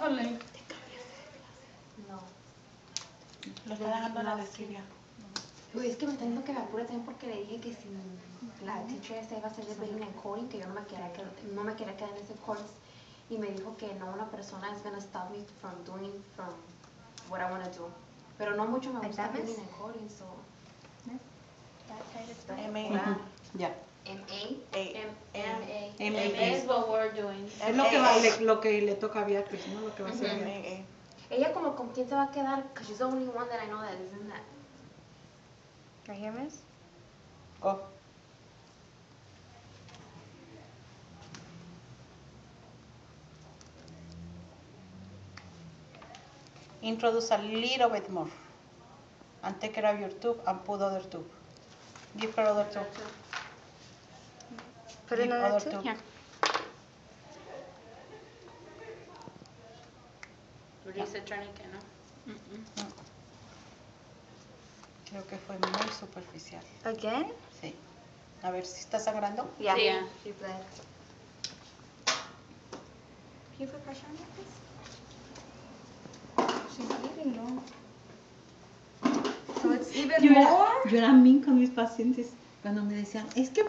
Ole. No. Lo está dejando la desidia. Uy, es que me está diciendo que me apure también porque le dije que si la teacher esta iba a hacer de billing and coding, que yo no me quería quedar, no me quería quedar en ese course. Y me dijo que no una persona is gonna stop me from doing from what I want to do. Pero no mucho me gusta billing and coding, so That M-A. M.A. is what we're doing. Es lo que, va, le, lo que le toca a Beatriz, ¿no? Lo que va a hacer. M, A. Ella como con quién se va a quedar, because she's the only one that I know that is in that. Right here, miss? Go. Introduce a little bit more. And take care of your tube and put other tube. Give her other tube. Trini que no. Creo que fue muy superficial. Again? Sí. A ver si está sangrando. Yeah. Yeah. She bled. Can you put pressure on her, please? She's bleeding, no? So it's even Yo era, more? yo era min con mis pacientes cuando me decían, es que